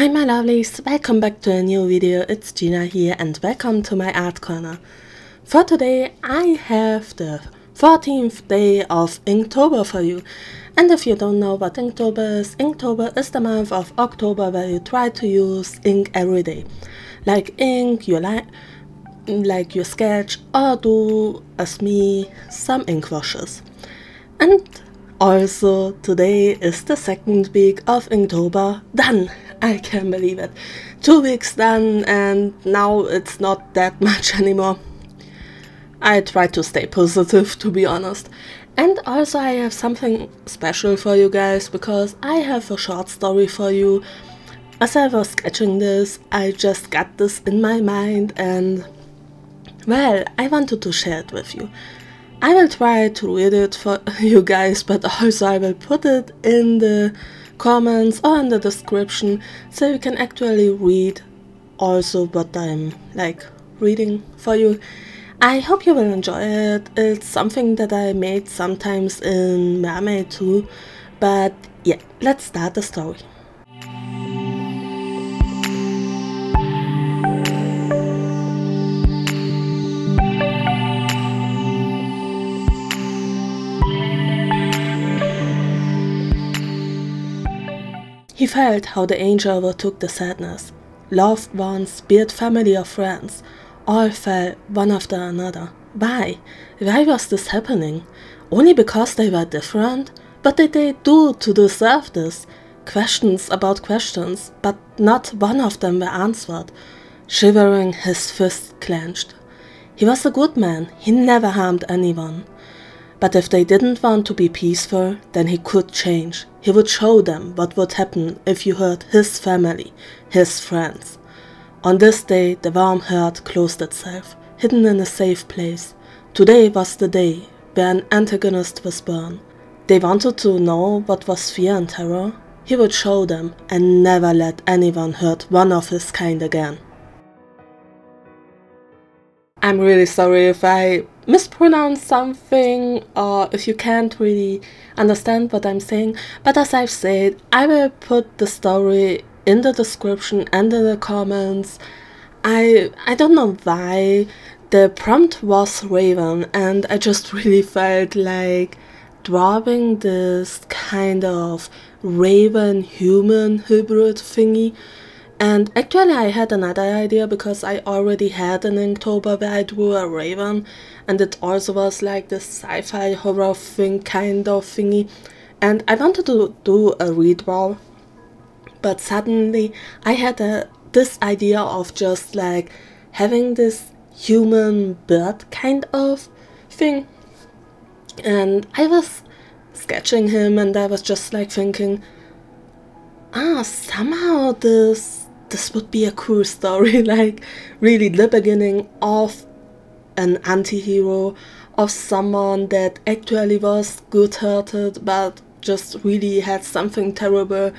Hi my lovelies, welcome back to a new video, it's Gina here and welcome to my art corner. For today I have the 14th day of Inktober for you. And if you don't know what Inktober is, Inktober is the month of October where you try to use ink every day. Like ink, you like, like you sketch or do, as me, some ink washes. And also, today is the second week of Inktober done. I can't believe it. Two weeks done and now it's not that much anymore. I try to stay positive to be honest. And also I have something special for you guys because I have a short story for you. As I was sketching this, I just got this in my mind and well, I wanted to share it with you. I will try to read it for you guys, but also I will put it in the comments or in the description so you can actually read also what I'm like reading for you. I hope you will enjoy it. It's something that I made sometimes in Mermay too, but yeah, let's start the story. He felt how the anger overtook the sadness. Loved ones, be it family or friends, all fell one after another. Why? Why was this happening? Only because they were different? What did they do to deserve this? Questions about questions, but not one of them were answered. Shivering, his fists clenched. He was a good man, he never harmed anyone. But if they didn't want to be peaceful, then he could change. He would show them what would happen if you hurt his family, his friends. On this day, the warm heart closed itself, hidden in a safe place. Today was the day where an antagonist was born. They wanted to know what was fear and terror. He would show them and never let anyone hurt one of his kind again. I'm really sorry if I mispronounce something or if you can't really understand what I'm saying, but as I've said, I will put the story in the description and in the comments. I I don't know why the prompt was Raven and I just really felt like drawing this kind of Raven human hybrid thingy and actually I had another idea because I already had an Inktober where I drew a raven and it also was like this sci-fi horror thing kind of thingy. And I wanted to do a redraw but suddenly I had a, this idea of just like having this human bird kind of thing. And I was sketching him and I was just like thinking, ah, somehow this this would be a cool story, like really the beginning of an anti-hero, of someone that actually was good-hearted but just really had something terrible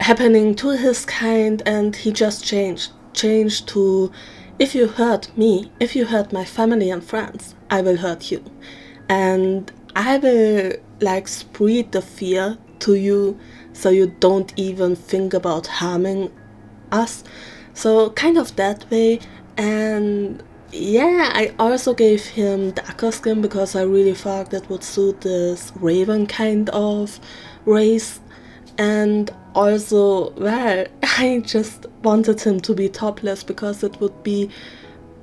happening to his kind and he just changed. Changed to, if you hurt me, if you hurt my family and friends, I will hurt you. And I will like spread the fear to you so you don't even think about harming us. So kind of that way and yeah, I also gave him darker skin because I really thought that would suit this raven kind of race. And also, well, I just wanted him to be topless because it would be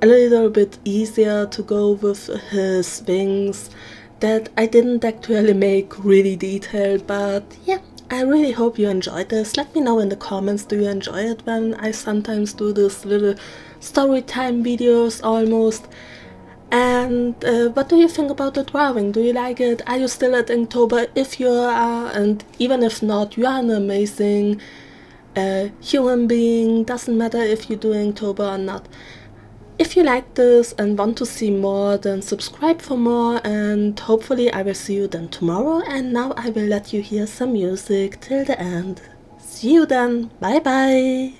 a little bit easier to go with his wings that I didn't actually make really detailed, but yeah, I really hope you enjoyed this. Let me know in the comments, do you enjoy it when I sometimes do this little story time videos almost? And uh, what do you think about the drawing? Do you like it? Are you still at Inktober? If you are, and even if not, you are an amazing uh, human being. Doesn't matter if you do Inktober or not. If you like this and want to see more, then subscribe for more and hopefully I will see you then tomorrow and now I will let you hear some music till the end. See you then, bye bye!